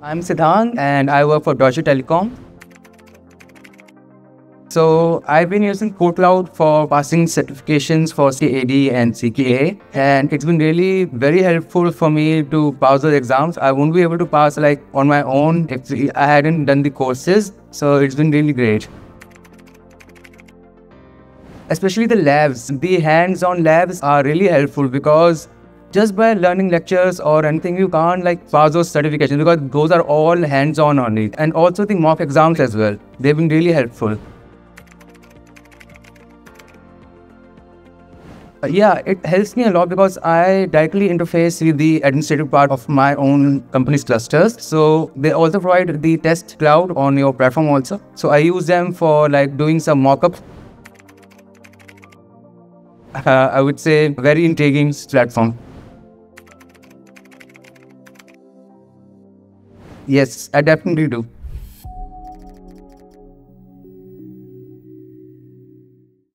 I'm Siddhant and I work for Deutsche Telekom. So I've been using KodeKloud for passing certifications for CKAD and CKA, and it's been really very helpful for me to pass those exams. I won't be able to pass like on my own if I hadn't done the courses. So it's been really great. Especially the labs, the hands-on labs are really helpful because just by learning lectures or anything, you can't like pass those certifications because those are all hands-on only. And also the mock exams as well. They've been really helpful. Uh, yeah, it helps me a lot because I directly interface with the administrative part of my own company's clusters. So they also provide the test cloud on your platform also. So I use them for like doing some mock-up. Uh, I would say very intriguing platform. Yes, I definitely do.